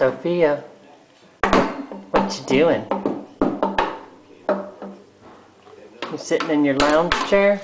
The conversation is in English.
Sophia, what you doing? You sitting in your lounge chair?